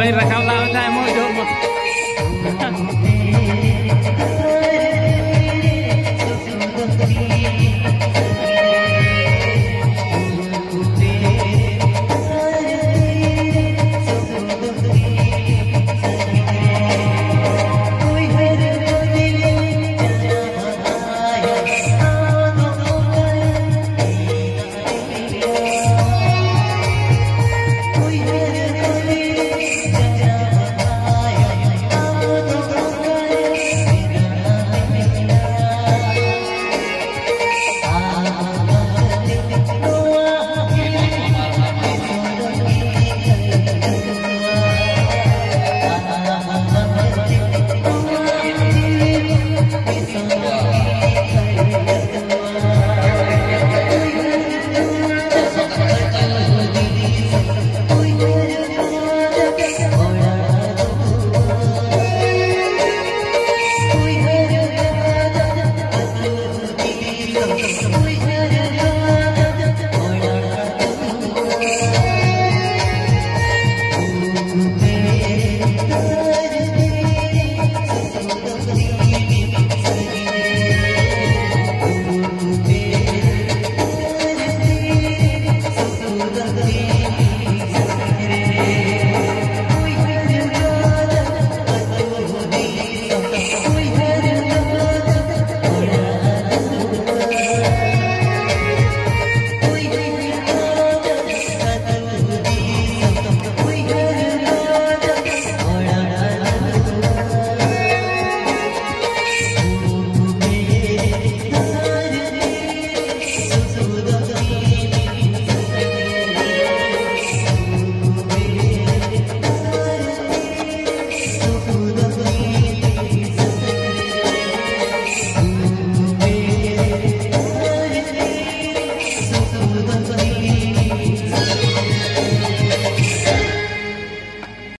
when you back out of time Oh,